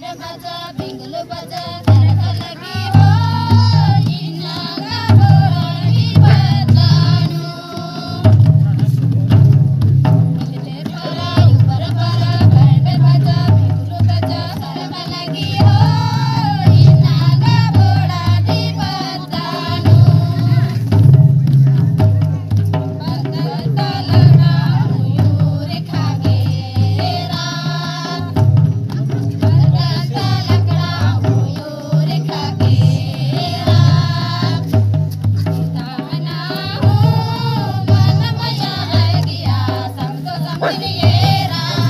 Bingle buzzer, bingle buzzer,